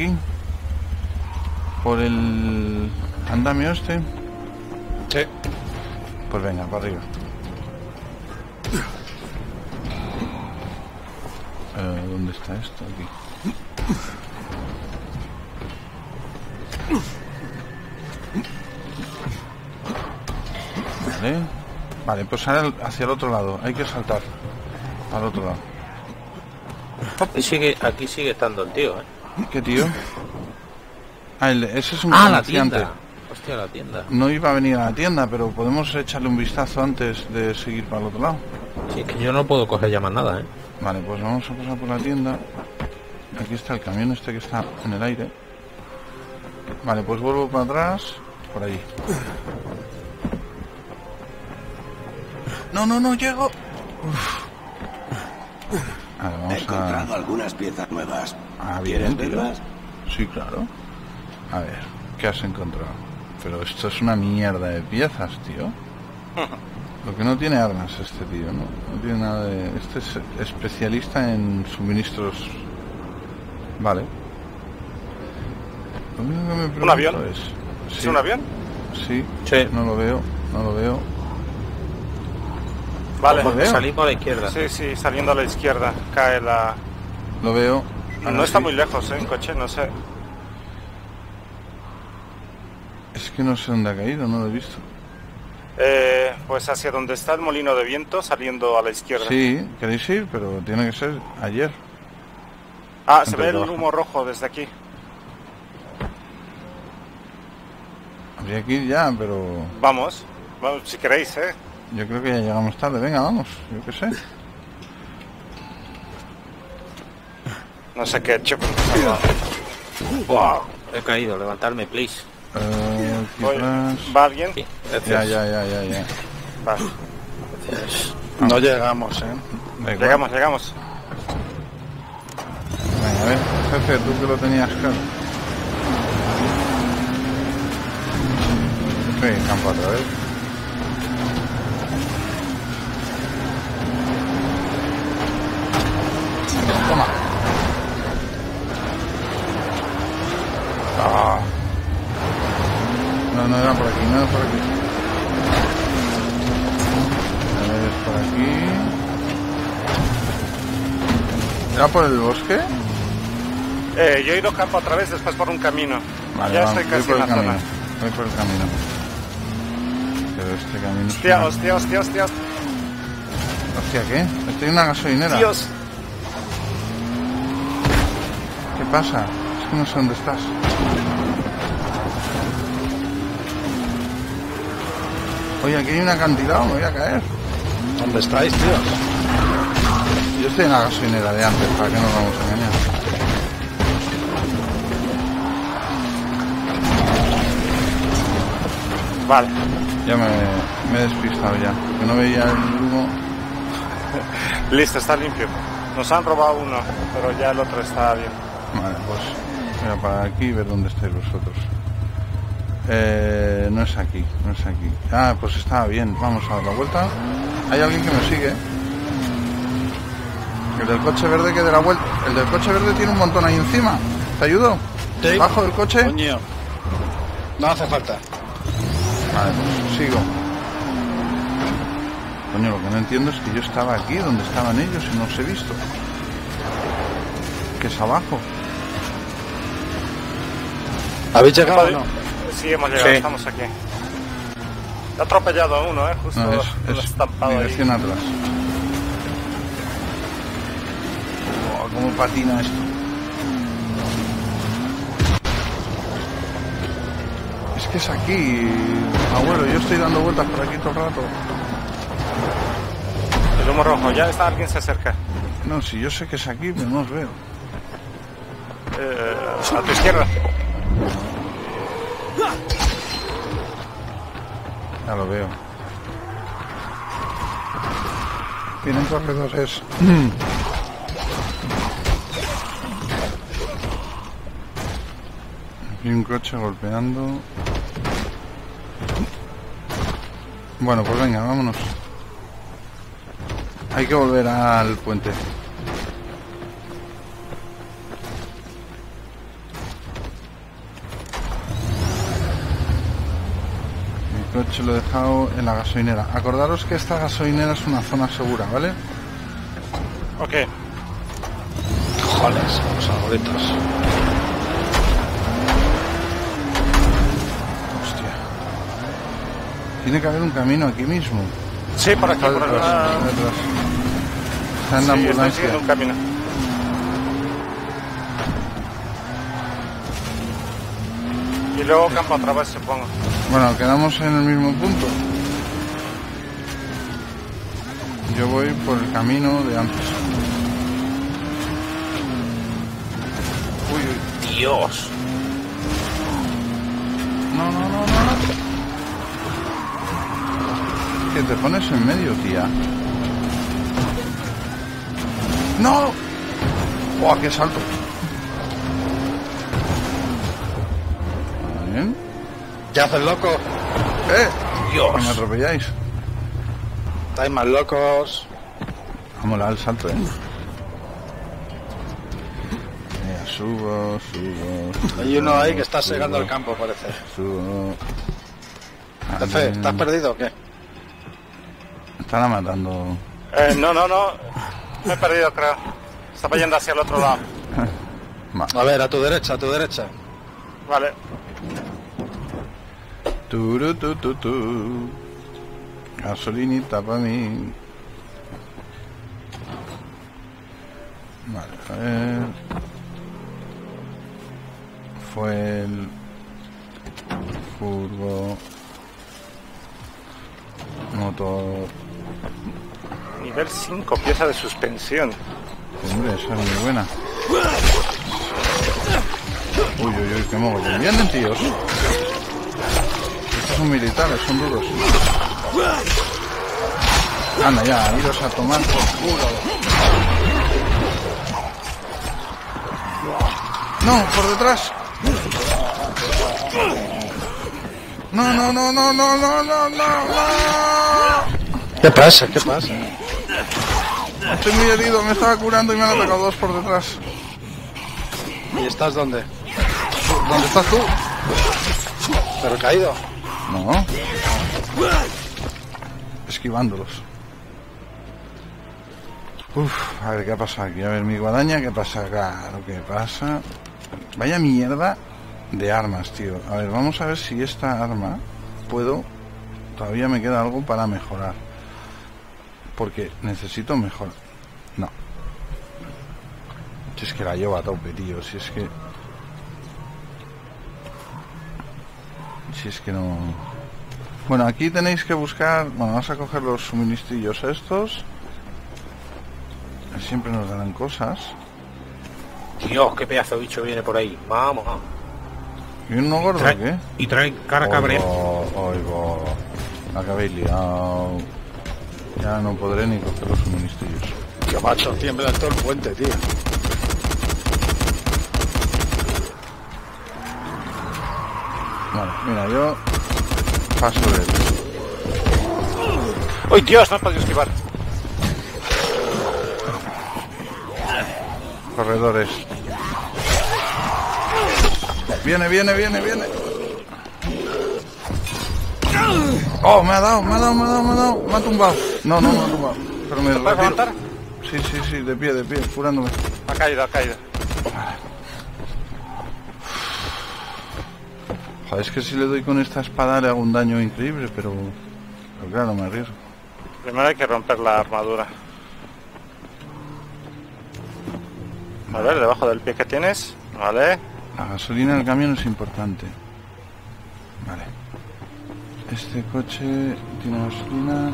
aquí? Por el andamio este. Sí. Pues venga, para arriba. Eh, ¿Dónde está esto? Aquí. Vale. Vale, pues ahora hacia el otro lado. Hay que saltar. Al otro lado. Aquí sigue, aquí sigue estando el tío, ¿eh? ¿Qué tío? Ah, el- ese es un Ah, la tienda. Hostia, la tienda. No iba a venir a la tienda, pero podemos echarle un vistazo antes de seguir para el otro lado. Sí, es que yo no puedo coger ya más nada, ¿eh? Vale, pues vamos a pasar por la tienda. Aquí está el camión este que está en el aire. Vale, pues vuelvo para atrás. Por allí. No, no, no llego. Uf. He vamos a... encontrado algunas piezas nuevas. Ah, bien, ¿Quieres tío. verlas? Sí, claro. A ver, ¿qué has encontrado? Pero esto es una mierda de piezas, tío. Lo que no tiene armas este tío, ¿no? No tiene nada de... Este es especialista en suministros... Vale. Lo único que me pregunto avión? Es... ¿Es sí, un avión? Sí, Sí. no lo veo, no lo veo. Vale. Veo. Salimos a la izquierda. Sí, sí, saliendo a la izquierda. Cae la... Lo veo. No Ahora está sí. muy lejos, ¿eh? En coche, no sé. Es que no sé dónde ha caído, no lo he visto. Eh, pues hacia donde está el molino de viento, saliendo a la izquierda. Sí, queréis ir, pero tiene que ser ayer. Ah, se ve el humo rojo desde aquí. Habría que ir ya, pero Vamos. Vamos, si queréis, ¿eh? Yo creo que ya llegamos tarde. Venga, vamos, yo qué sé. No sé qué he hecho. Wow. He caído, levantarme, please. Eh. ¿Va alguien? Sí, Ya, ya, ya, ya, ya. No llegamos, ¿eh? Llegamos, llegamos. Venga, a ver, jefe, tú que lo tenías claro. Jefe, campo otra vez. Toma. Ah. No, no era por aquí, no era por aquí. A ver, es por aquí. ¿Era por el bosque? Eh, yo he ido campo otra vez, después por un camino. Vale, ya vamos, estoy casi en la camino. zona. Voy por el camino. Pero este camino es Hostia, hostia, hostia, hostia. Hostia, ¿qué? Estoy en una gasolinera. Dios. Pasa? Es que no sé dónde estás. Oye, aquí hay un acantilado, me voy a caer. ¿Dónde estáis, tíos? Yo estoy en la gasolinera de antes, ¿para qué nos vamos a engañar? Vale. Ya me, me he despistado ya, que no veía el humo. Listo, está limpio. Nos han robado uno, pero ya el otro está bien. Vale, pues voy a parar aquí y ver dónde estáis vosotros. Eh, no es aquí, no es aquí. Ah, pues estaba bien, vamos a dar la vuelta. Hay alguien que me sigue. El del coche verde que de la vuelta. El del coche verde tiene un montón ahí encima. ¿Te ayudo? Sí. ¿Bajo del coche? Coño. No hace falta. Vale, pues sigo. Coño, lo que no entiendo es que yo estaba aquí donde estaban ellos y no os he visto. Que es abajo. ¿Habéis llegado o no? Sí, hemos llegado, Sí. estamos aquí. He atropellado a uno, ¿eh? Justo No, lo es, es estampado ahí. dirección atrás. Oh, cómo patina esto. Es que es aquí, abuelo, yo estoy dando vueltas por aquí todo el rato. El humo rojo, ya está, alguien se acerca. No, si yo sé que es aquí, pero no os veo. Eh, a tu izquierda. Ya lo veo. Vienen corredores. Aquí un coche golpeando. Bueno, pues venga, vámonos. Hay que volver al puente. Coche lo he dejado en la gasolinera. Acordaros que esta gasolinera es una zona segura, ¿vale? Ok. Joder, los arbolitos. Hostia. Tiene que haber un camino aquí mismo. Sí, por aquí, por detrás, acá. está en la Sí, ambulancia. siguiendo un camino. Y luego campo otra vez, supongo. Bueno, quedamos en el mismo punto. Yo voy por el camino de antes. Uy, uy. Dios. No, no, no, no, no. Que te pones en medio, tía. ¡No! ¡Oh, qué salto! ¿Qué haces, loco? ¡Eh! Dios. Me atropelláis. Estáis más locos. Ha molado el salto, ¿eh? Mira, subo, subo, subo. Hay uno ahí que está subo, segando el campo, parece. Subo. Jefe, ¿estás perdido o qué? Están matando. Eh, no, no, no. Me he perdido, creo. Estaba yendo hacia el otro lado. A ver, a tu derecha, a tu derecha. Vale. Turu, tu, tu, tu. Gasolinita para mí. Vale, a ver. Fue el furbo. Motor. Nivel 5, pieza de suspensión. Hombre, esa es muy buena. Uy, uy, uy, qué mogollón. Vienen tíos son militares, son duros. Anda ya, iros a tomar por culo. No, por detrás. No, no, no, no, no, no, no, no, ¿Qué pasa? ¿Qué pasa? Estoy muy herido, me estaba curando y me han atacado dos por detrás. ¿Y estás dónde? ¿Dónde estás tú? Pero caído. No. Esquivándolos. Uf, a ver qué pasa aquí. A ver, mi guadaña, ¿qué pasa? Claro, ¿qué pasa? Vaya mierda de armas, tío. A ver, vamos a ver si esta arma puedo... Todavía me queda algo para mejorar. Porque necesito mejorar. No. Si es que la llevo a tope, tío. Si es que... Si es que no... Bueno, aquí tenéis que buscar... Bueno, vamos a coger los suministrillos estos. Siempre nos darán cosas. Dios, qué pedazo de bicho viene por ahí. Vamos. ¿Y uno gordo Trae- qué? y trae cara cabrea. Oigo, oigo. La que habéis liado. Ya no podré ni coger los suministrillos. Que macho, tiembla todo el puente, tío. Vale, mira, yo paso de él. ¡Uy, Dios! No he podido esquivar. Corredores. Viene, viene, viene, viene. Oh, me ha dado, me ha dado, me ha dado, me ha dado. Me ha tumbado. No, no me ha tumbado. Pero me ¿Te puedes levantar? Sí, sí, sí, de pie, de pie, curándome. Ha caído, ha caído. Joder, es que si le doy con esta espada le hago un daño increíble, pero... Pero claro, me arriesgo. Primero hay que romper la armadura. A ver, debajo del pie que tienes. Vale. La gasolina del camión es importante. Vale. Este coche tiene gasolina.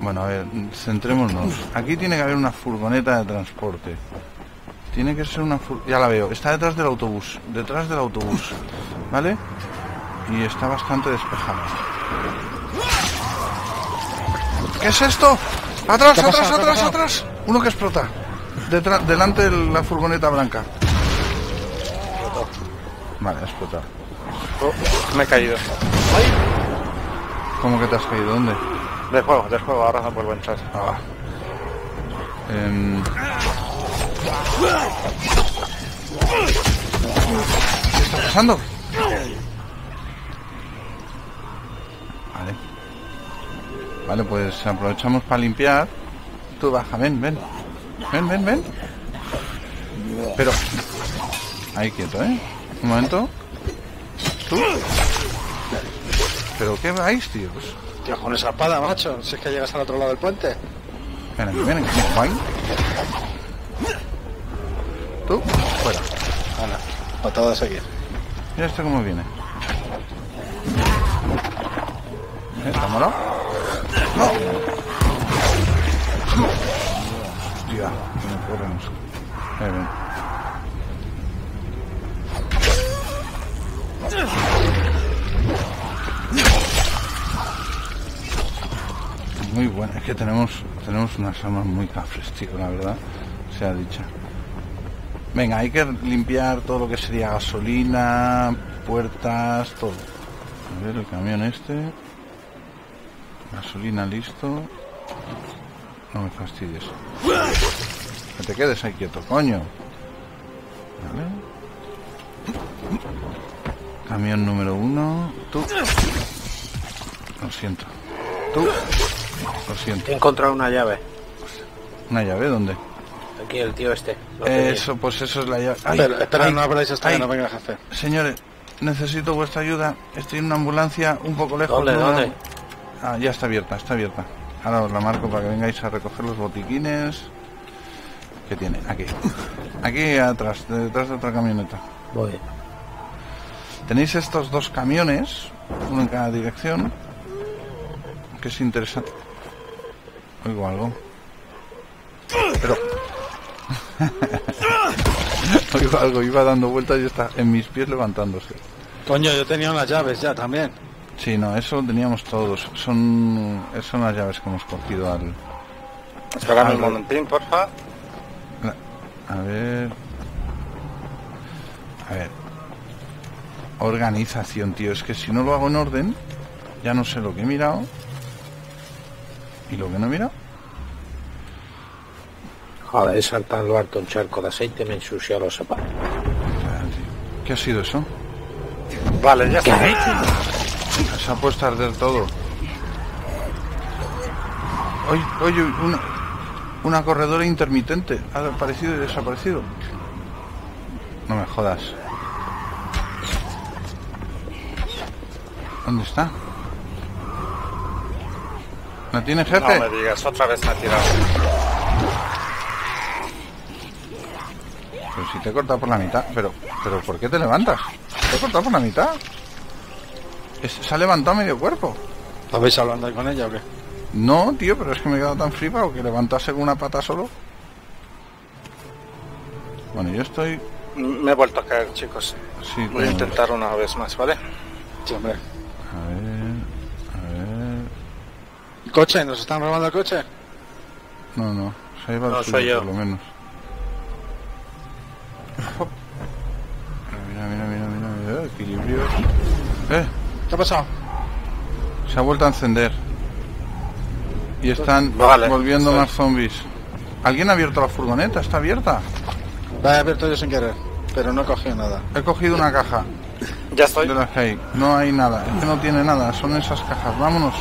Bueno, a ver, centrémonos. Aquí tiene que haber una furgoneta de transporte. Tiene que ser una fur... Ya la veo. Está detrás del autobús. Detrás del autobús. ¿Vale? Y está bastante despejada. ¿Qué es esto? ¡Atrás, ¿Qué ha atrás, atrás, atrás! Uno que explota. Detrás, delante de la furgoneta blanca. Vale, explotado. Oh, me he caído. ¿Cómo que te has caído? ¿Dónde? Del juego, del juego, ahora no vuelvo a entrar. Ah. Em, ¿Qué está pasando? Vale, pues aprovechamos para limpiar. Tú baja, ven, ven. Ven, ven, ven. Pero... Ahí quieto, ¿eh? Un momento. ¿Tú? ¿Pero qué vais, tíos? Tío, con esa espada, macho. Si es que llegas al otro lado del puente. Ven aquí, ven aquí. Tú, fuera. Hala, patado a seguir. Mira esto cómo viene. ¿Eh? ¿Está? Muy buena, es que tenemos tenemos unas armas muy cafres, tío, la verdad, sea dicha. Venga, hay que limpiar todo lo que sería gasolina, puertas, todo. A ver, el camión este. Gasolina listo. No me fastidies. Que te quedes ahí quieto, coño. Vale. Camión número uno. Tú. Lo siento. Tú. Lo siento. He encontrado una llave. ¿Una llave dónde? Aquí el tío este. tenía. Eso, pues eso es la llave. Ay, Espera, espera, ay, no abráis hasta ay. que no venga el jefe. Señores, necesito vuestra ayuda. Estoy en una ambulancia un poco lejos. ¿Dónde, no- dónde? Ah, ya está abierta, está abierta. Ahora os la marco para que vengáis a recoger los botiquines. que tiene? Aquí. Aquí atrás, detrás de otra camioneta. Voy. Tenéis estos dos camiones, uno en cada dirección. Que es interesante. Oigo algo. Pero. Oigo algo, iba dando vueltas y está en mis pies levantándose. Coño, yo tenía unas llaves ya también. Sí, no, eso teníamos todos. Son, son las llaves que hemos cogido al. Espérame un momentín, porfa. A ver. A ver. Organización, tío. Es que si no lo hago en orden, ya no sé lo que he mirado. Y lo que no he mirado. Joder, he saltado al harto un charco de aceite y me he ensuciado los zapatos. Ah. ¿Qué ha sido eso? Vale, ya está. Se ha puesto a arder todo. Oye, oye, una, una corredora intermitente. Ha aparecido y desaparecido. No me jodas. ¿Dónde está? ¿La tiene No jefe? me digas, otra vez me ha tirado. Pero si te he cortado por la mitad. Pero, pero ¿por qué te levantas? Te he cortado por la mitad. Se ha levantado medio cuerpo. ¿Lo veis hablando ahí con ella o qué? No, tío, pero es que me he quedado tan flipado que levantarse con una pata solo. Bueno, yo estoy. Me he vuelto a caer, chicos. Sí, Voy a intentar una vez más, ¿vale? Sí, hombre. A ver. A ver. ¿El coche? ¿Nos están robando el coche? No, no. Se iba No, soy yo. por lo menos. Mira, mira, mira, mira, mira. Equilibrio. Eh, ¿Qué ha pasado? se ha vuelto a encender. Y están Vale, volviendo más zombies. ¿Alguien ha abierto la furgoneta? ¿Está abierta? La he abierto yo sin querer, pero no he cogido nada. He cogido una caja. Ya estoy. de las que hay. No hay nada, es que no tiene nada, son esas cajas. Vámonos.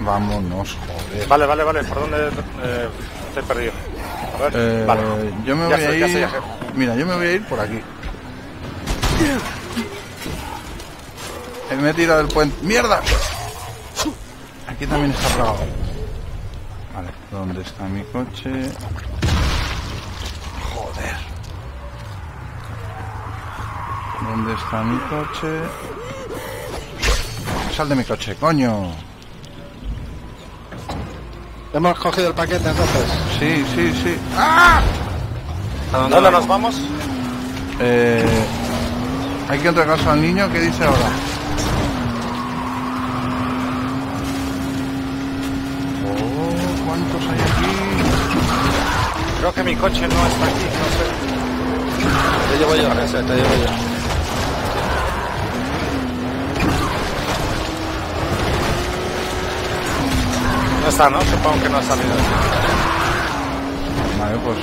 Vámonos, joder. Vale, vale, vale. ¿Por dónde eh, te he perdido? A ver. Eh, vale. Yo me Ya voy sé, a ir. sé. Mira, yo me voy a ir por aquí. Me he tirado del puente. ¡Mierda! Aquí también está plagado. Vale, ¿dónde está mi coche? Joder. ¿Dónde está mi coche? Sal de mi coche, coño. Hemos cogido el paquete entonces. Sí, sí, sí. ¡Ah! ¿A dónde nos vamos? Eh, hay que entregarse al niño. ¿Qué dice ahora? Oh, ¿cuántos hay aquí? Creo que mi coche no está aquí, no sé. Te llevo yo, ese, te llevo yo. No está, ¿no? Supongo que no ha salido. Vale, pues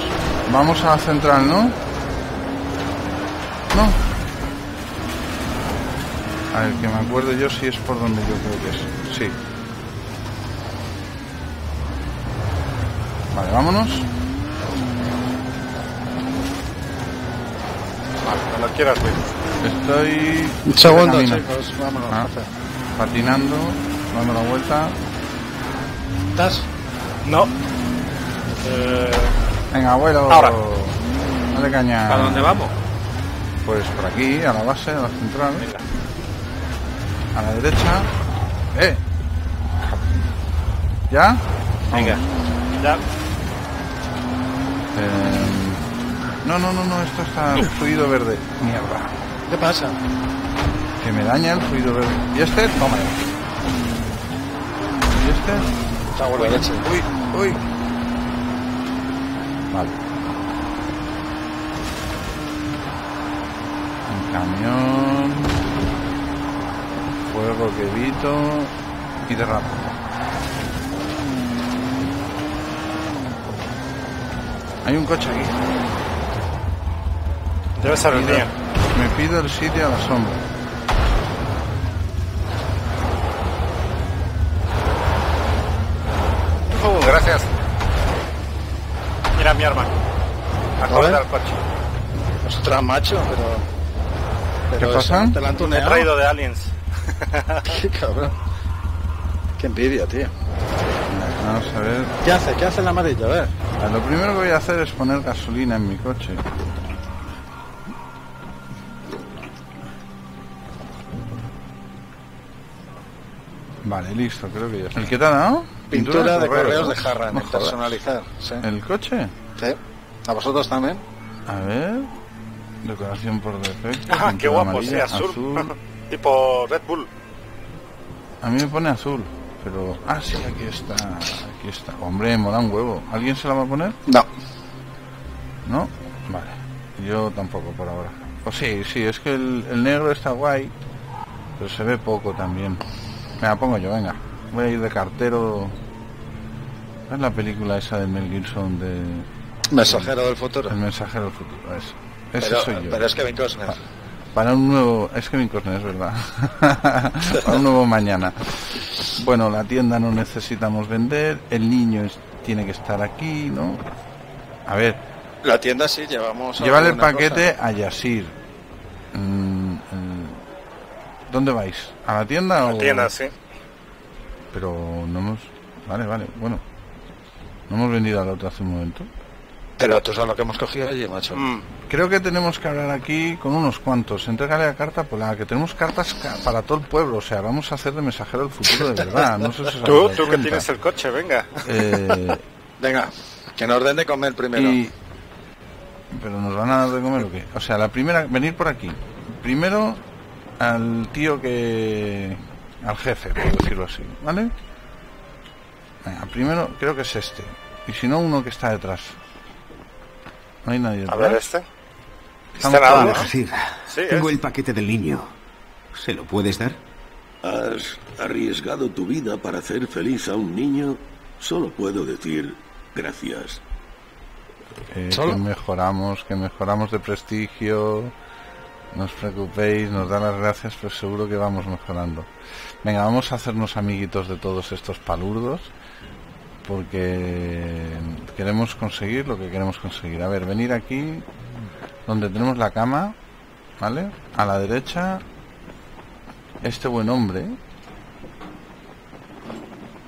vamos a la central, ¿no? No. A ver, que me acuerdo yo si es por donde yo creo que es. Sí. Vale, vámonos. Cuando quieras. Estoy... Un segundo, chicos, vámonos. Ah, patinando, dando la vuelta. ¿Estás? No. Eh, Venga, abuelo. Ahora. Dale caña. ¿A dónde vamos? Pues por aquí, a la base, a la central. A la derecha. ¡Eh! ¿Ya? Venga. ya. Eh, no, no, no, no, esto está fluido verde. Mierda. ¿Qué pasa? Que me daña el fluido verde. ¿Y este? Toma. ¿Y este? Está leche. Uy, uy. Vale. Un camión. Fuego que evito. Y derrapo. Hay un coche aquí. Debe ser el Pido- mío. me pido el sitio a la sombra. Uh, gracias. Mira mi arma. Acorde ¿Vale? al coche. Ostras, macho, pero... pero ¿Qué pasa? ¿Te la han He tuneado? traído de Aliens. Qué cabrón. Qué envidia, tío. Vamos a ver. ¿Qué hace? ¿Qué hace el amarillo? A ver. Lo primero que voy a hacer es poner gasolina en mi coche. Vale, listo, creo que ya está. ¿El que te ha dado? Pintura de correos ¿no? de jodas. personalizar. Sí. ¿El coche? Sí. ¿A vosotros también? A ver. Decoración por defecto. Ah, qué guapo, sí, amarilla, azul. tipo Red Bull. A mí me pone azul. Pero. Ah, sí, aquí está. Aquí está. Hombre, mola un huevo. ¿Alguien se la va a poner? No. ¿No? Vale. Yo tampoco por ahora. O sí, sí, es que el, el negro está guay, pero se ve poco también. Me la pongo yo, venga. Voy a ir de cartero. Es la película esa de Mel Gibson de Mensajero del futuro. El mensajero del futuro. Ese, ese Pero, soy yo. pero es Kevin Costner. Para un nuevo... Es mi Costner, es verdad. Para un nuevo mañana. Bueno, la tienda no necesitamos vender. El niño es- tiene que estar aquí, ¿no? A ver, La tienda sí, llevamos... Llévale el paquete a Yasir. ¿Dónde vais? ¿A la tienda o...? La tienda, sí. Pero no hemos... Vale, vale, bueno. No hemos vendido al otro hace un momento. Pero tú sabes lo que hemos cogido allí, macho. Mm, Creo que tenemos que hablar aquí con unos cuantos. Entrégale la carta polar, que tenemos cartas ca- para todo el pueblo. O sea, vamos a hacer de mensajero del futuro de verdad. No sé si Tú, tú que tienes el coche, venga. Eh, Venga, que nos den de comer primero. y... Pero nos van a dar de comer o qué? O sea, la primera, venir por aquí. Primero al tío que... al jefe, por decirlo así, ¿vale? Venga, primero creo que es este. Y si no, uno que está detrás. No hay nadie A detrás. ver este. Estamos nada, todos. ¿no? Así. Sí, Tengo es. el paquete del niño. ¿Se lo puedes dar? ¿Has arriesgado tu vida para hacer feliz a un niño? Solo puedo decir gracias. Eh, que mejoramos, que mejoramos de prestigio. No os preocupéis, nos da las gracias, pero seguro que vamos mejorando. Venga, vamos a hacernos amiguitos de todos estos palurdos. Porque queremos conseguir lo que queremos conseguir. A ver, venir aquí, donde tenemos la cama, ¿vale? A la derecha, este buen hombre.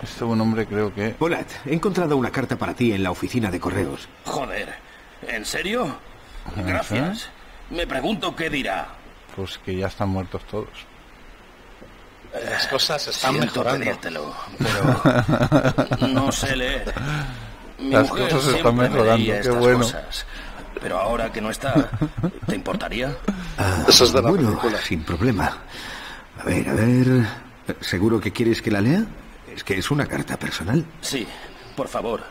Este buen hombre creo que... Polat, he encontrado una carta para ti en la oficina de correos. Joder, ¿en serio? Gracias. Me pregunto qué dirá. Pues que ya están muertos todos. Las cosas están Siento mejorando. pero no sé leer. Mi Las mujer cosas están me mejorando, qué bueno. cosas. Pero ahora que no está, ¿te importaría? Ah, Eso es de la bueno, película. sin problema. A ver, a ver. ¿Seguro que quieres que la lea? Es que es una carta personal. Sí, por favor.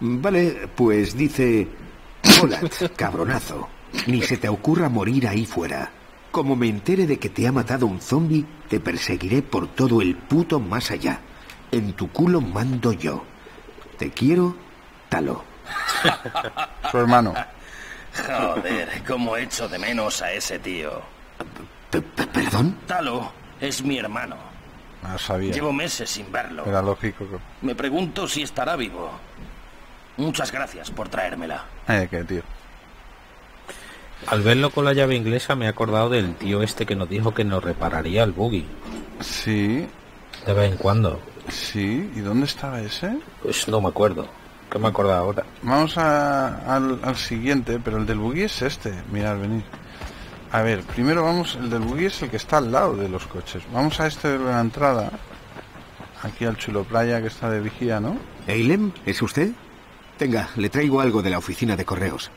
Vale, pues dice... Polat, cabronazo. Ni se te ocurra morir ahí fuera. Como me entere de que te ha matado un zombie, te perseguiré por todo el puto más allá. En tu culo mando yo. Te quiero, Talo. Su hermano. Joder, cómo echo de menos a ese tío. P- p- ¿Perdón? Talo es mi hermano. Ah, sabía. Llevo meses sin verlo. Era lógico. que- Me pregunto si estará vivo. Muchas gracias por traérmela. Eh, qué tío. Al verlo con la llave inglesa me he acordado del tío este que nos dijo que nos repararía el buggy. Sí, De vez en cuando. sí. ¿Y dónde estaba ese? Pues no me acuerdo. ¿Qué me acuerdo ahora? Vamos a- al, al siguiente, pero el del buggy es este. Mirad, venid. A ver, primero vamos, el del buggy es el que está al lado de los coches. Vamos a este de la entrada. Aquí al chulo playa que está de vigía, ¿no? ¿Eilem? ¿Es usted? Tenga, le traigo algo de la oficina de correos.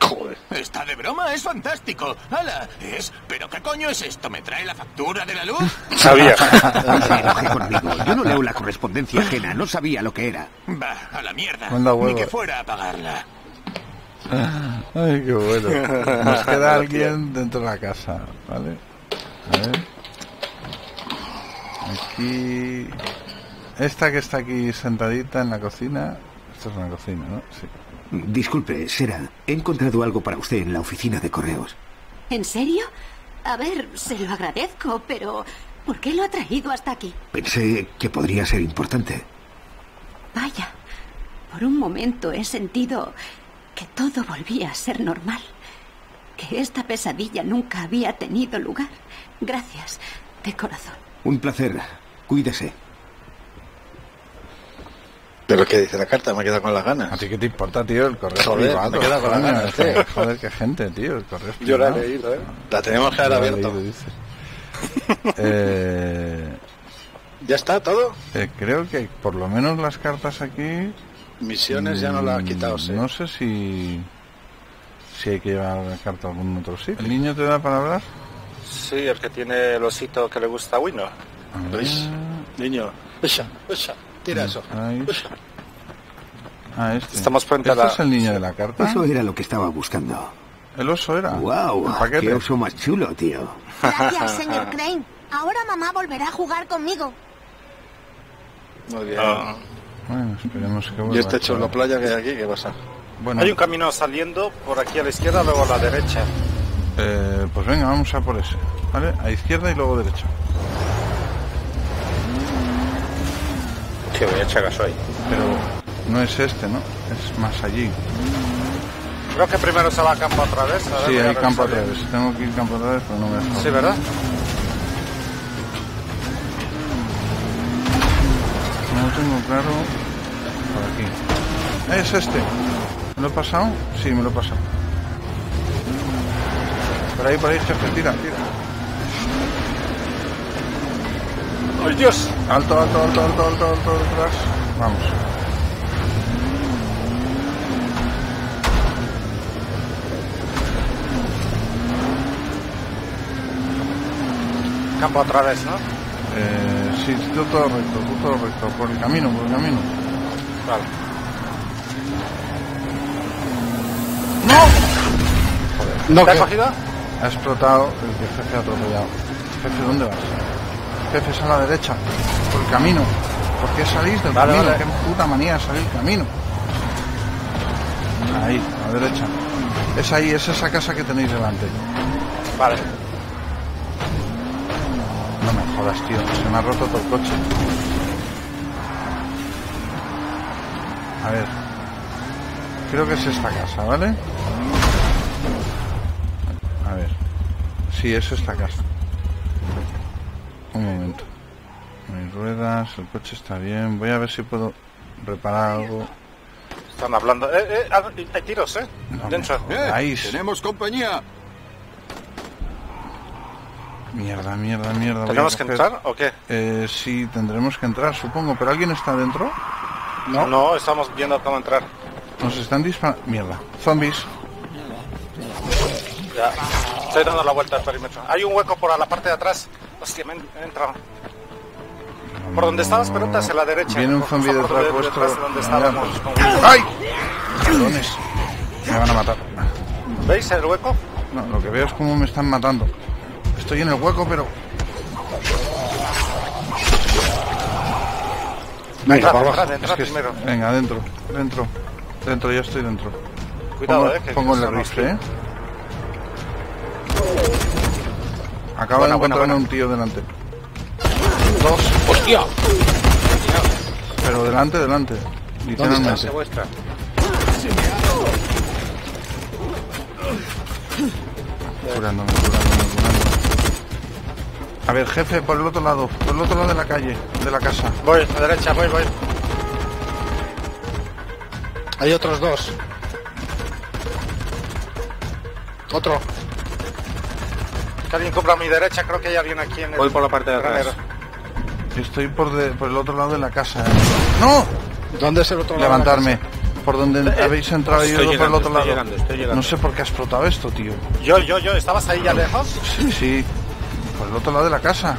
¿Está de broma? Es fantástico. ¡Hala! Es... ¿Pero qué coño es esto? ¿Me trae la factura de la luz? Sabía. Conmigo. Yo no leo la correspondencia ajena. No sabía lo que era. Va, a la mierda. Ni que fuera a pagarla. Ay, qué bueno. Nos queda alguien dentro de la casa, ¿vale? A ver. Aquí. Esta que está aquí sentadita en la cocina. Esto es una cocina, ¿no? Sí. Disculpe, Sera. He encontrado algo para usted en la oficina de correos. ¿En serio? A ver, se lo agradezco, pero ¿por qué lo ha traído hasta aquí? Pensé que podría ser importante. Vaya, por un momento he sentido que todo volvía a ser normal, que esta pesadilla nunca había tenido lugar. Gracias, de corazón. Un placer. Cuídese. Pero ¿qué dice la carta? Me he quedado con las ¿A ganas. ti qué te importa, tío? El correo Joder, privado. me he quedado con las ganas, joder, tío. Joder, qué gente, tío. El correo Yo la he leído, ¿eh? La tenemos que haber abierto. leído. Eh, ¿Ya está todo? eh, creo que por lo menos las cartas aquí Misiones ya no las ha quitado, sí. No sé si si hay que llevar la carta a algún otro sitio. ¿El niño te da para hablar? Sí, el que tiene el osito que le gusta a Wino. A. ¿Veis? Niño. Usa, usa. Tira eso. Ahí. Usa. Ah, este. Estamos frente a ¿Este la- es el niño de la carta? Eso era lo que estaba buscando. El oso era. ¡Wow! ¡Qué oso más chulo, tío! Gracias, señor Crane. Ahora mamá volverá a jugar conmigo. Muy bien. Ah. Bueno, esperemos que vuelva. ¿Y este chulo chaval. playa que hay aquí? ¿Qué pasa? Bueno, Hay un camino saliendo por aquí a la izquierda, luego a la derecha. eh, pues venga, vamos a por ese. ¿Vale? A izquierda y luego derecha. Que voy a echar gaso ahí. Pero no es este, ¿no? Es más allí. Creo que primero se va a campo otra vez. a ver, Sí, hay campo otra vez. Tengo que ir campo otra vez, pero no me deja. Sí, ¿verdad? No tengo claro. Por aquí. ¿Es este? ¿Me lo he pasado? Sí, me lo he pasado. Por ahí, por ahí, jefe, tira, tira. ¡Ay, Dios! Alto, alto, alto, alto, alto, alto, detrás. Vamos. Campo otra vez, ¿no? Eh, sí, tú todo recto, tú todo recto. Por el camino, por el camino. Vale. No, ¿Te has cogido? Ha explotado el que el jefe ha atropellado. Jefe, ¿dónde vas? Jefe, es a la derecha. Por el camino. ¿Por qué salís del Vale, camino? vale. Qué puta manía salir del camino. Ahí, a la derecha. Es ahí, es esa casa que tenéis delante. Vale. No me jodas, tío. Se me ha roto todo el coche. A ver. Creo que es esta casa, ¿vale? A ver. Sí, es esta casa. Un momento. Mis ruedas, el coche está bien. Voy a ver si puedo reparar algo. Están hablando. Eh, eh, ah, hay tiros, ¿eh? Dentro. Ahí. Tenemos compañía. Mierda, mierda, mierda. ¿Tenemos que entrar o qué? Eh, sí, tendremos que entrar, supongo. ¿Pero alguien está dentro? No. No, estamos viendo cómo entrar. Nos están disparando. Mierda. Zombies. Ya. Estoy dando la vuelta al perímetro. Hay un hueco por la parte de atrás. Hostia, me he entrado. Por donde estabas, pero hacia la derecha. Viene un por detrás de- vuestro. detrás de donde Allá, estábamos. con- ¡Ay! Cabrones. Me van a matar. ¿Veis el hueco? No, lo que veo es cómo me están matando. Estoy en el hueco, pero. Venga, para abajo. Es que- primero. Venga, dentro, dentro. Dentro, ya estoy dentro. Cuidado, pongo, eh. Que pongo el rifle, eh. Acaba de encontrarme un tío delante. Dos, ¡Hostia! pero delante, delante. Literalmente. Vuestra. Curándome, curándome, curándome. A ver, jefe, por el otro lado, por el otro lado de la calle, de la casa. Voy, a derecha, voy, voy. Hay otros dos. Otro. Que alguien compra a mi derecha, creo que hay alguien aquí en el... Voy por la parte de atrás. Estoy por, de- por el otro lado de la casa. eh. ¡No! ¿Dónde es el otro lado? de la Levantarme. Por donde habéis entrado y Estoy yo por el llegando, otro estoy lado. llegando, estoy llegando. No sé por qué ha explotado esto, tío. Yo, yo, yo, ¿estabas ahí ya lejos? Sí, sí. Por el otro lado de la casa.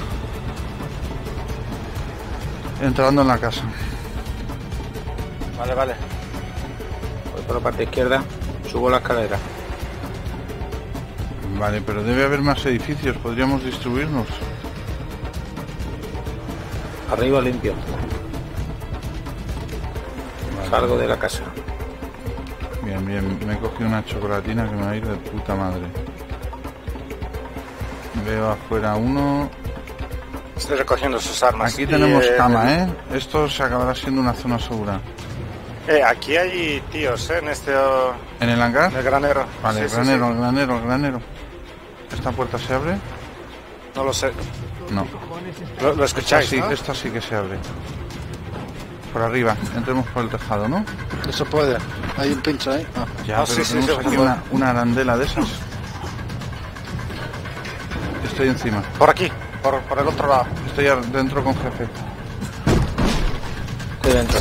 Entrando en la casa. Vale, vale. Voy por la parte izquierda. Subo la escalera. Vale, pero debe haber más edificios. Podríamos distribuirnos. Arriba limpio. Salgo de la casa. Bien, bien. Me he cogido una chocolatina que me va a ir de puta madre. Veo afuera uno. Estoy recogiendo sus armas. Aquí tenemos eh, cama, ¿eh? Esto se acabará siendo una zona segura. Eh, aquí hay tíos, ¿eh? En este... oh, ¿En el hangar? en el granero. Vale, Sí, el sí, granero, el granero, el granero. ¿Esta puerta se abre? No lo sé. No. Lo, lo Esta escucháis, sí, ¿no? esta sí que se abre. Por arriba, entremos por el tejado, ¿no? Eso puede. Hay un pincho ahí. Ah. Ya, Ah, pero sí, sí, tenemos sí, aquí una, una arandela de esas. Estoy encima. Por aquí, por, por el otro lado. Estoy dentro con jefe. Estoy dentro.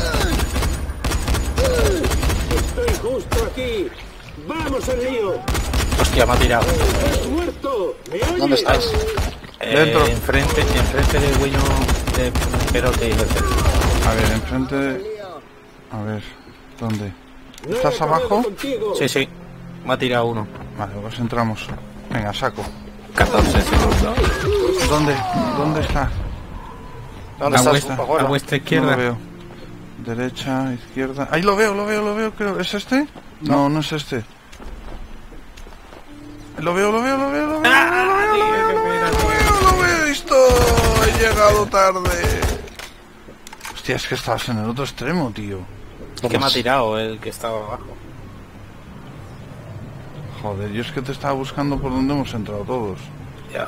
Estoy justo aquí. ¡Vamos al lío! Hostia, me ha tirado. ¿Dónde estáis? Eh, Dentro. Enfrente, enfrente del dueño de Perote y. A ver, enfrente. A ver, ¿dónde? ¿Estás abajo? Sí, sí. Me ha tirado uno. Vale, pues entramos. Venga, saco. 14 segundos. ¿Dónde? ¿Dónde está? ¿Dónde A estás? vuestra, a vuestra No izquierda. lo veo. Derecha, izquierda. ¡Ahí lo veo, lo veo, lo veo! Creo. ¿Es este? No, no es este. Lo veo, lo veo, lo veo, lo veo. Ah, lo veo, lo veo, lo veo, lo veo, lo veo, he visto. He llegado tarde. Hostia, es que estabas en el otro extremo, tío. que me ha tirado el que estaba abajo. Joder, yo es que te estaba buscando por donde hemos entrado todos. Ya.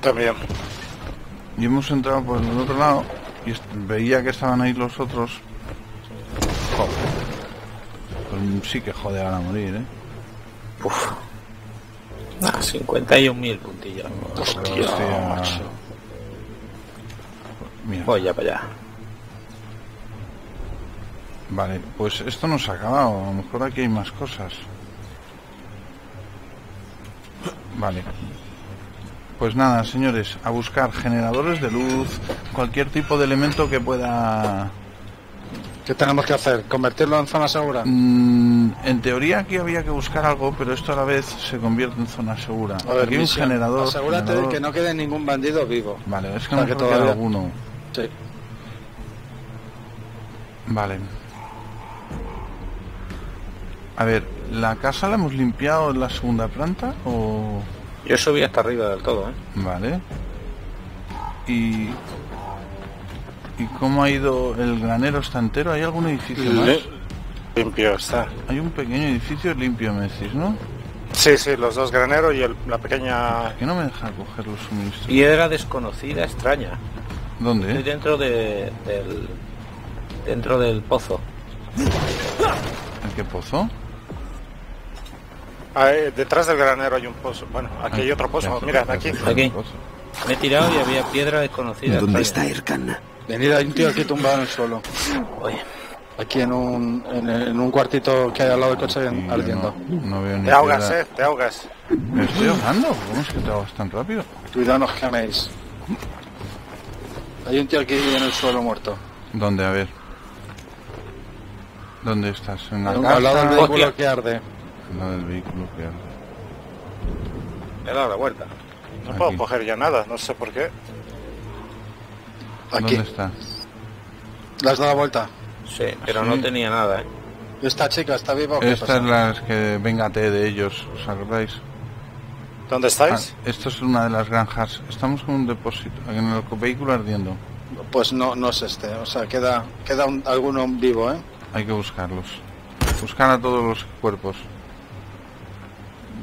También. Y hemos entrado por el otro lado y veía que estaban ahí los otros. Joder. Pues sí que joder a morir, ¿eh? Uf. Ah, 51.000 puntillos. Hostia, macho. Mira, Voy ya para allá. vale, pues esto no se ha acabado. A lo mejor aquí hay más cosas. Vale. Pues nada, señores, a buscar generadores de luz, cualquier tipo de elemento que pueda... ¿Qué tenemos que hacer? ¿Convertirlo en zona segura? Mm, en teoría aquí había que buscar algo, pero esto a la vez se convierte en zona segura. A ver, aquí hay un generador. Asegúrate de que no quede ningún bandido vivo. Vale, es que O no que todavía- alguno. Sí. Vale. A ver, ¿la casa la hemos limpiado en la segunda planta o...? Yo subí hasta arriba del todo, ¿eh? Vale. ¿Y... ¿Y cómo ha ido el granero? ¿Está entero? ¿Hay algún edificio más? Limpio está. Hay un pequeño edificio limpio, me decís, ¿no? Sí, sí, los dos graneros y el- la pequeña... Que no me deja coger los suministros. Piedra desconocida extraña. Estoy ¿Dónde? dentro de, del dentro del pozo. ¿En qué pozo? Ah, eh, detrás del granero hay un pozo. Bueno, aquí hay otro pozo. Mira, aquí. Aquí. Me he tirado y había piedra desconocida. ¿Dónde está. Erkan? Venid, hay un tío aquí tumbado en el suelo. Oye, Aquí en un, en, en un cuartito que hay al lado del coche yo ardiendo. No, no veo ni Te ahogas, piedra. eh, te ahogas. ¿Me estoy ahogando? ¿Cómo es que te ahogas tan rápido? Cuidado, no os queméis. Hay un tío aquí en el suelo muerto. ¿Dónde? A ver. ¿Dónde estás? ¿En la Al casa? lado del vehículo Hostia. que arde. Al lado del vehículo que arde. me he dado la vuelta. No puedo coger ya nada, no sé por qué. Aquí. ¿Dónde está? ¿Le has dado la vuelta? Sí, pero no tenía nada, ¿eh? ¿Esta chica está viva o qué Esta pasa? es las que vengate de ellos, ¿os acordáis? ¿Dónde estáis? Ah, esto es una de las granjas. Estamos con un depósito, en el vehículo ardiendo. Pues no, no es este. O sea, queda, queda un- alguno vivo, ¿eh? Hay que buscarlos. Buscar a todos los cuerpos.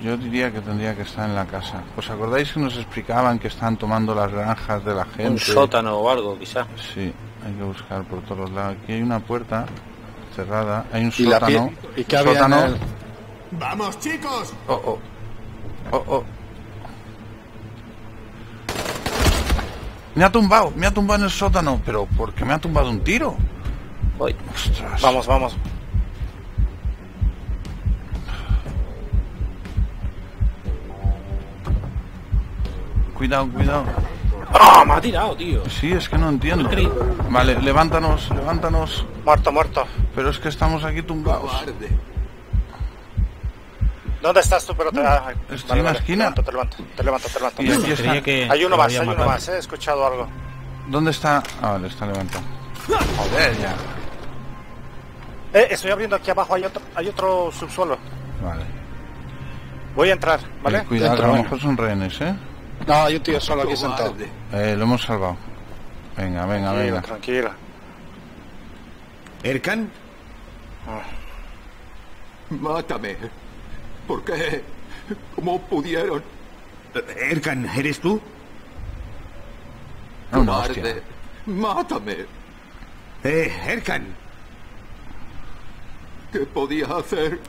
Yo diría que tendría que estar en la casa. ¿Os acordáis que nos explicaban que están tomando las granjas de la gente? Un sótano o algo, quizá. Sí, hay que buscar por todos lados. Aquí hay una puerta cerrada. Hay un Y sótano. ¿y qué había en sótano. el- ¡Vamos, chicos! Oh, oh. Oh, oh. Me ha tumbado, me ha tumbado en el sótano. Pero ¿por qué me ha tumbado un tiro? Voy. Ostras. Vamos, vamos. Cuidado, cuidado. ¡Ah! Me ha tirado, tío. Sí, es que no entiendo. Vale, levántanos, levántanos. Muerto, muerto. Pero es que estamos aquí tumbados. ¿Dónde estás tú? Pero te... ah, Estoy en la esquina. Te levanto, te levanto, te levanto. Te Y levanto. aquí está. Creía que Hay uno más, hay uno más, ¿eh? He escuchado algo. ¿Dónde está? Ah, vale, está levantado. Joder, ya. Eh, estoy abriendo aquí abajo, hay otro, hay otro subsuelo. Vale. Voy a entrar, ¿vale? Eh, cuidado, a lo mejor son rehenes, ¿eh? No, un tío solo aquí sentado. Eh, Lo hemos salvado. Venga, venga, Tranquilo, venga. tranquilo. Erkan, Mátame. ¿Por qué? ¿Cómo pudieron? Erkan, ¿eres tú? Ah. Cobarde. Mátame. Eh, Erkan. ¿Qué podía hacer?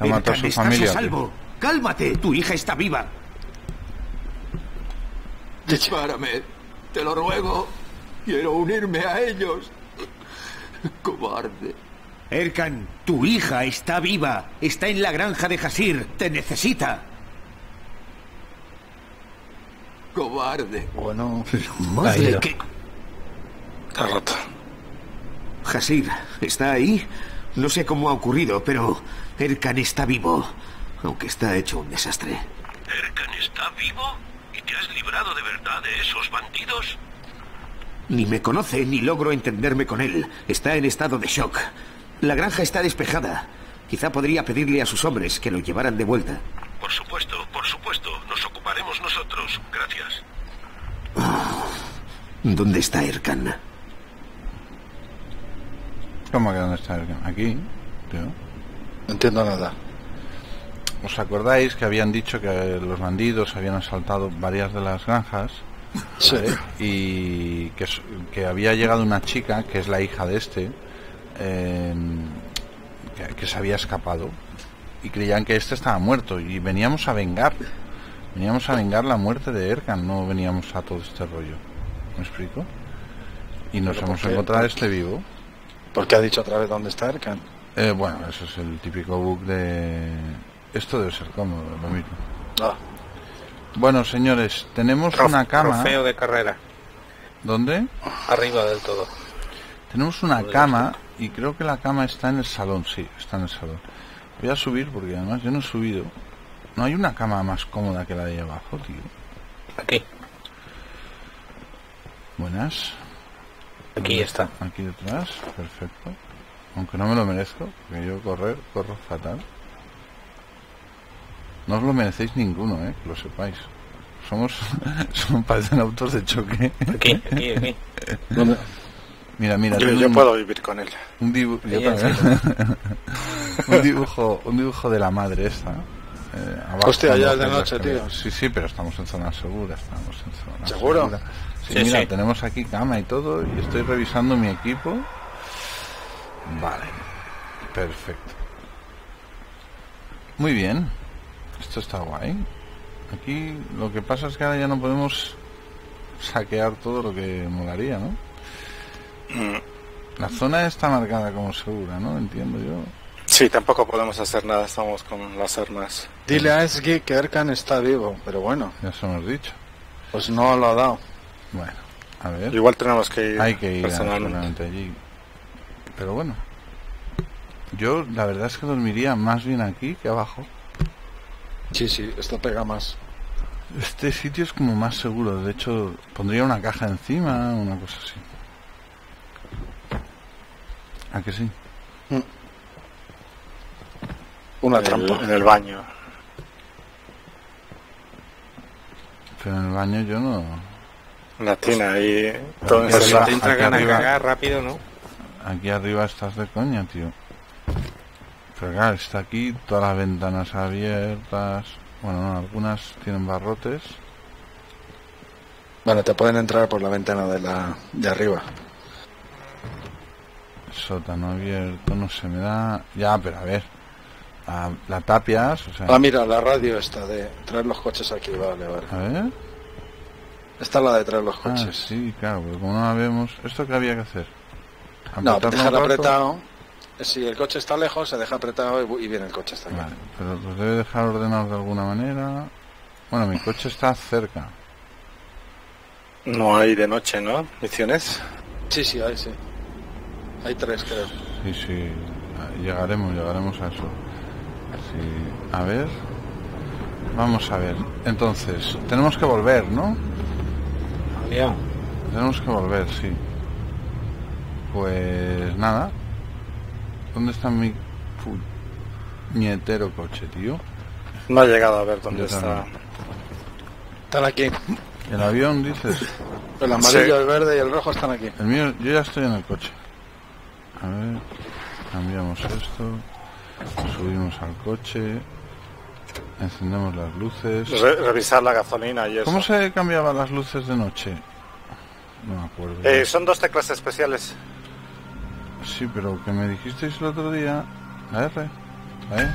Ha matado a Erkan, su estás familia. a salvo. Cálmate, tu hija está viva. Dispárame. Te lo ruego. Quiero unirme a ellos. Cobarde. Erkan, tu hija está viva. Está en la granja de Hasir. Te necesita. Cobarde. Bueno, Madre que... Está roto. Hasir, ¿está ahí? No sé cómo ha ocurrido, pero Erkan está vivo. Aunque está hecho un desastre. ¿Erkan está vivo? ¿Y te has librado de verdad de esos bandidos? Ni me conoce ni logro entenderme con él. Está en estado de shock. La granja está despejada. Quizá podría pedirle a sus hombres que lo llevaran de vuelta. Por supuesto, por supuesto. Nos ocuparemos nosotros. Gracias. ¿Dónde está Erkan? ¿Cómo que dónde está? Aquí, tío. no entiendo nada. ¿Os acordáis que habían dicho que los bandidos habían asaltado varias de las granjas Sí. y que, que había llegado una chica, que es la hija de este, eh, que, que se había escapado y creían que este estaba muerto y veníamos a vengar, veníamos a vengar la muerte de Erkan, no veníamos a todo este rollo. ¿Me explico? Y nos ¿Pero hemos por qué? encontrado este vivo. Porque ha dicho otra vez dónde está Erkan. Eh, bueno, eso es el típico bug de... Esto debe ser cómodo, lo mismo. Ah, Bueno, señores, tenemos una cama. Trofeo de carrera. ¿Dónde? Arriba del todo. Tenemos una cama y creo que la cama está en el salón, sí, está en el salón. Voy a subir porque además yo no he subido. No hay una cama más cómoda que la de ahí abajo, tío. Aquí. Buenas. Aquí está. Aquí detrás, perfecto. Aunque no me lo merezco, porque yo correr, corro fatal. No os lo merecéis ninguno, eh, que lo sepáis. Somos, somos parecen autos de choque. Aquí, aquí, aquí. ¿dónde? Mira, mira, Yo, tengo yo un- puedo vivir con él. Un dibujo, yo un dibujo, un dibujo de la madre esta. eh, abajo, Hostia, ya es de noche, tío. Sí, sí, pero estamos en zona segura, estamos en zona ¿Seguro? segura. Sí, Sí, mira, sí. tenemos aquí cama y todo y estoy revisando mi equipo. Vale, perfecto. Muy bien, esto está guay. Aquí lo que pasa es que ahora ya no podemos saquear todo lo que molaría, ¿no? La zona está marcada como segura, ¿no? Entiendo yo. Sí, tampoco podemos hacer nada, estamos con las armas. Dile a Esgi que Erkan está vivo, pero bueno, Ya se hemos dicho. pues no lo ha dado. Bueno, a ver. Igual tenemos que ir Hay que ir personalmente. allí. Pero bueno. Yo la verdad es que dormiría más bien aquí que abajo. Sí, sí, esto pega más. Este sitio es como más seguro. De hecho, pondría una caja encima, una cosa así. ¿A que sí? Una En el- trampa. En el baño. Pero en el baño yo no... Una tina ahí. Pero si te entra ganas de cagar rápido, ¿no? Aquí arriba estás de coña, tío. Pero claro, está aquí todas las ventanas abiertas. Bueno, no, algunas tienen barrotes. Bueno, te pueden entrar por la ventana de la de arriba. Sótano abierto, no se me da... Ya, pero a ver. La, la tapias, o sea... Ah, mira, la radio está de traer los coches aquí, vale, vale. A ver... Esta es la de traer los Ah, coches. sí, claro, pero como no la vemos... ¿Esto qué había que hacer? no, ¿Apretarlo dejar apretado. Si el coche está lejos, se deja apretado y, viene el coche hasta aquí. Vale, pero los debe dejar ordenados de alguna manera. Bueno, mi coche está cerca. No hay de noche, ¿no? Misiones. Sí, sí, hay, sí. Hay tres, creo. Sí, sí, llegaremos, llegaremos a eso. Sí, a ver. Vamos a ver. Entonces, tenemos que volver, ¿no? León. Tenemos que volver, sí. Pues nada. ¿Dónde está mi puñetero coche, tío? No ha llegado a ver dónde está. Están aquí. El avión, dices. El amarillo, Sí. el verde y el rojo están aquí. El mío, yo ya estoy en el coche. A ver, cambiamos esto, subimos al coche, encendemos las luces. Re- revisar la gasolina y eso. ¿Cómo se cambiaban las luces de noche? No me acuerdo. Eh, son dos teclas especiales. Sí, pero que me dijisteis el otro día, la R, la E,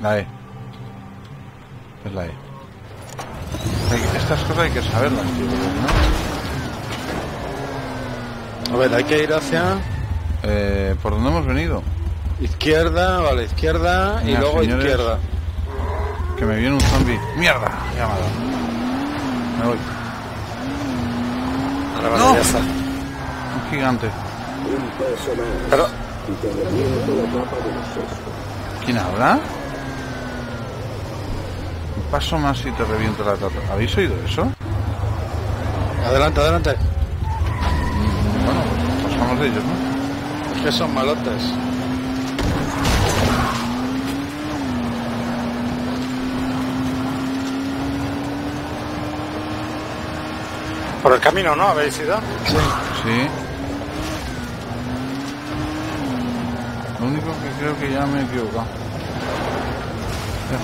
la E. Es la E. Estas cosas hay que saberlas, tío, ¿no? A ver, hay que ir hacia Eh, ¿Por dónde hemos venido? izquierda, vale, izquierda y luego señores. izquierda. Que me viene un zombie. ¡Mierda! Ya me voy. Vale, No. ya está. Un gigante. Pero ¿Quién habla? Un paso más y te reviento la tata. ¿Habéis oído eso? Adelante, adelante. Bueno, pues pasamos de ellos, ¿no? Es que son malotes. por el camino, ¿no? ¿Habéis ido? Sí. Lo que creo que ya me he equivocado.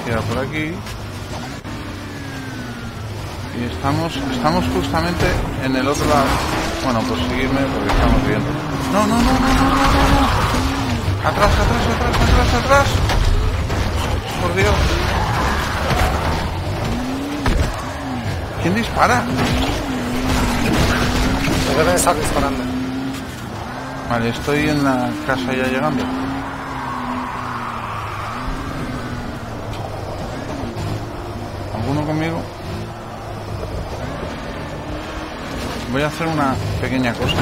Voy a por aquí. Y estamos, estamos justamente en el otro lado. Bueno, pues seguirme porque estamos viendo. No, no, no, no, no, no, no. Atrás, atrás, atrás, atrás, atrás. Por Dios. ¿Quién dispara? Deben estar disparando. Vale, estoy en la casa ya llegando. ¿Alguno conmigo? Voy a hacer una pequeña cosa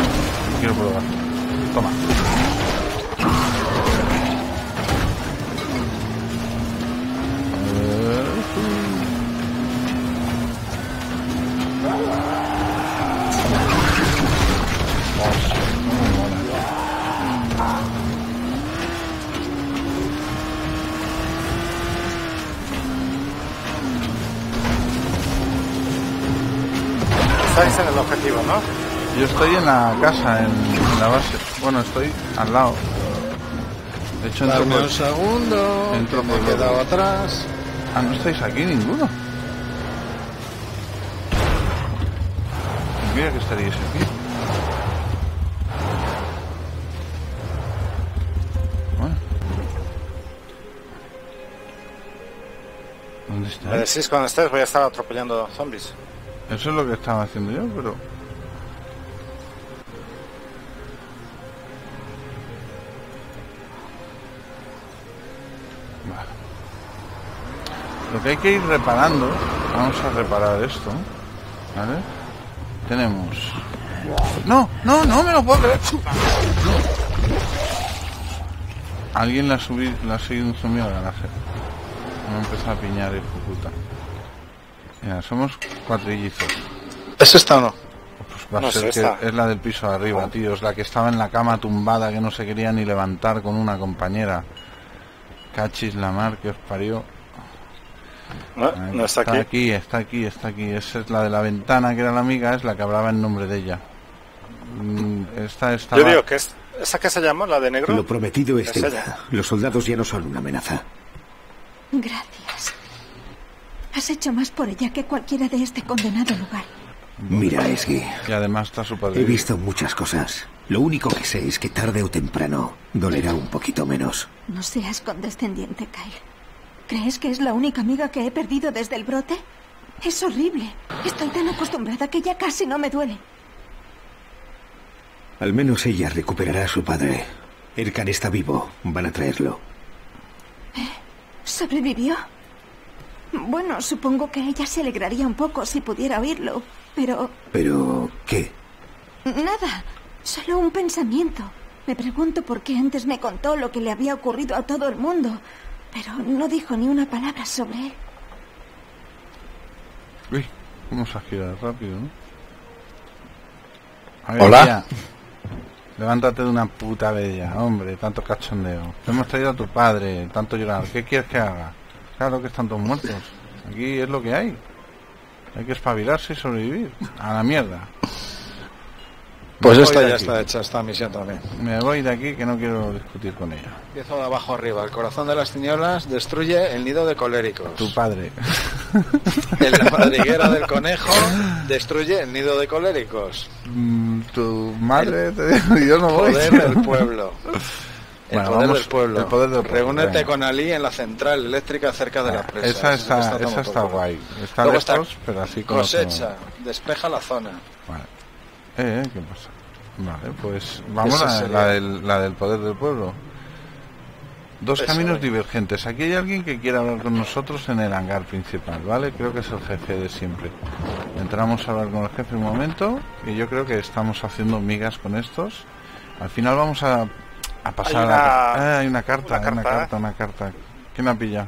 quiero probar. Toma. Estáis en el objetivo, ¿no? Yo estoy en la casa, en, en la base. Bueno, estoy al lado. De hecho, entro Dame por- un segundo, entro que me he quedado atrás. Ah, no estáis aquí ninguno. Mira que estaríais aquí. Bueno. ¿Dónde Me estáis? decís cuando estés, voy a estar atropellando zombies. Eso es lo que estaba haciendo yo, pero... Vale. Lo que hay que ir reparando, vamos a reparar esto, ¿vale? Tenemos... No, no, no me lo puedo creer. Alguien la subido, la ha seguido un zombie al garaje. Me empezó a piñar el puta. Mira, somos cuatrillizos. ¿Es esta o no? Por va a ser sé, que esta. es la del piso de arriba, tío. Es la que estaba en la cama tumbada que no se quería ni levantar con una compañera. Cachis la mar que os parió. No, no está aquí. está aquí, está aquí. Esa es la de la ventana que era la amiga, es la que hablaba en nombre de ella. Mm, Esta estaba... Yo digo que es... ¿Esa que se llama? ¿La de negro? Lo prometido es Es. Los soldados ya no son una amenaza. Gracias. Has hecho más por ella que cualquiera de este condenado lugar. Mira, Esgi, Y además está su padre. he visto muchas cosas. Lo único que sé es que tarde o temprano dolerá un poquito menos. No seas condescendiente, Kyle. ¿Crees que es la única amiga que he perdido desde el brote? Es horrible. Estoy tan acostumbrada que ya casi no me duele. Al menos ella recuperará a su padre. Erkan está vivo. Van a traerlo. ¿Sobrevivió? Bueno, supongo que ella se alegraría un poco si pudiera oírlo, pero Pero, ¿qué? nada, solo un pensamiento. Me pregunto por qué antes me contó lo que le había ocurrido a todo el mundo, pero no dijo ni una palabra sobre él. Uy, cómo se ha girado rápido, ¿no? A ver, Hola. tía, levántate de una puta ya, hombre, tanto cachondeo. Te hemos traído a tu padre, tanto llorar. ¿Qué quieres que haga? Claro que están todos muertos. Aquí es lo que hay. Hay que espabilarse y sobrevivir. A la mierda. Pues esta ya aquí. está hecha, esta misión también. Me voy de aquí que no quiero discutir con ella. Empiezo de abajo arriba. El corazón de las tinieblas destruye el nido de coléricos. Tu padre. En la madriguera del conejo destruye el nido de coléricos. Mm, tu madre te dijo, yo no voy. Poder del pueblo. El Bueno, poder vamos, del pueblo. el poder del pueblo, Reúnete venga. con Ali en la central eléctrica cerca de la presa. Esa está, esa está guay. Está Luego lejos, está pero así con Cosecha, despeja la zona. Vale. Eh, eh, ¿qué pasa? Vale, pues vamos a la del, la del poder del pueblo. Dos Eso, caminos divergentes. Aquí hay alguien que quiere hablar con nosotros en el hangar principal, ¿vale? Creo que es el jefe de siempre. Entramos a hablar con el jefe un momento y yo creo que estamos haciendo migas con estos. Al final vamos a, a pasar Hay a la una- Ah, hay una carta, una hay una carta, carta, una carta. ¿Quién la pilla?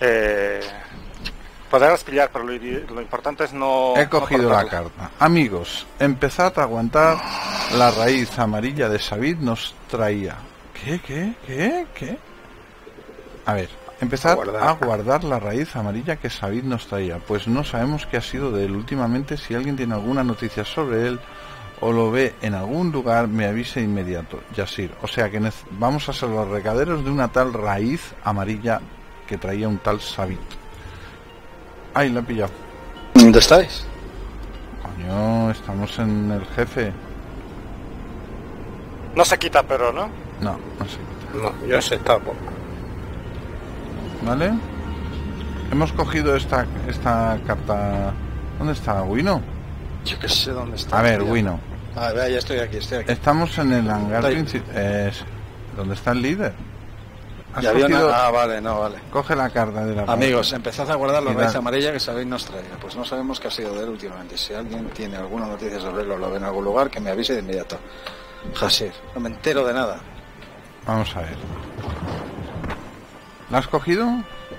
Eh, podrás pillar, pero lo, lo importante es no... He no cogido la carta. Amigos, empezad a aguantar la raíz amarilla de Sabid nos traía. ¿Qué, qué, qué, qué? A ver, empezad A guardar. a guardar la raíz amarilla que Sabid nos traía. Pues no sabemos qué ha sido de él últimamente. Si alguien tiene alguna noticia sobre él o lo ve en algún lugar, me avise inmediato. Yasir. O sea que vamos a ser los recaderos de una tal raíz amarilla que traía un tal Sabid. Ay, la he pillado. ¿Dónde estáis? Coño, estamos en el jefe. No se quita, pero, ¿no? No, no sé. No, yo sé tapo. ¿Vale? Hemos cogido esta esta carta. ¿Dónde está Wino? Yo que sé dónde está. A ver. Wino. Ah, vea, ya estoy aquí, estoy aquí. Estamos en el hangar principal. ¿Dónde está el líder? Has Ya había una- cogido- Ah, vale, no, vale. Coge la carta de la Amigos, empezad a guardar la Mirad. raíz amarilla que sabéis nos traía. Pues no sabemos qué ha sido de él últimamente. Si alguien tiene alguna noticia sobre él o lo ve en algún lugar, que me avise de inmediato. Hasir, no me entero de nada. Vamos a ver. ¿La has cogido?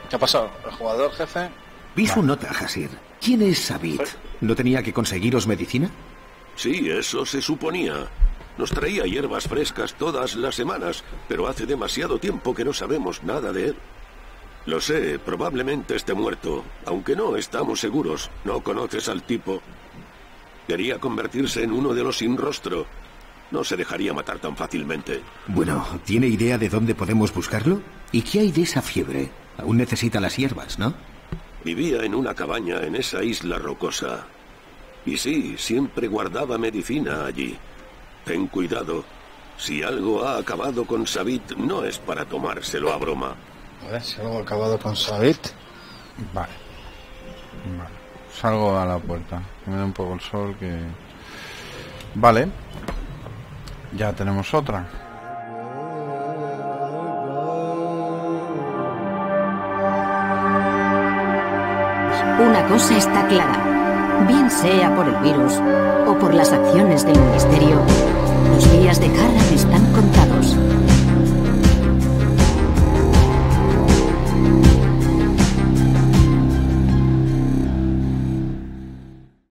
¿Qué ha pasado? ¿El jugador jefe? Vi su nota, Hasir. ¿Quién es Sabit? ¿No tenía que conseguiros medicina? Sí, eso se suponía. Nos traía hierbas frescas todas las semanas, pero hace demasiado tiempo que no sabemos nada de él. Lo sé, probablemente esté muerto, aunque no estamos seguros. No conoces al tipo. Quería convertirse en uno de los sin rostro. No se dejaría matar tan fácilmente. Bueno, ¿tiene idea de dónde podemos buscarlo? ¿Y qué hay de esa fiebre? Aún necesita las hierbas, ¿no? Vivía en una cabaña en esa isla rocosa. Y sí, siempre guardaba medicina allí. Ten cuidado. Si algo ha acabado con Sabit, no es para tomárselo a broma. A ver, si algo ha acabado con Sabit. Vale. Vale. Salgo a la puerta. Que me dé un poco el sol que. Vale. Ya tenemos otra. Una cosa está clara. Bien sea por el virus o por las acciones del Ministerio, los días de Harran están contados.